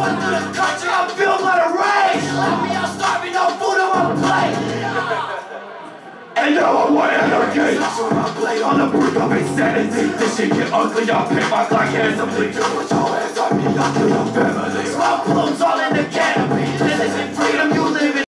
run through the country, I'm filled by the rage. Left me out starving, no food on my plate. And now I want anarchy Slash on my blade on the brink of insanity This shit get ugly, I'll paint my Glock handsomely Do put your hands on me, I'll kill your family Smoke plumes all in the can.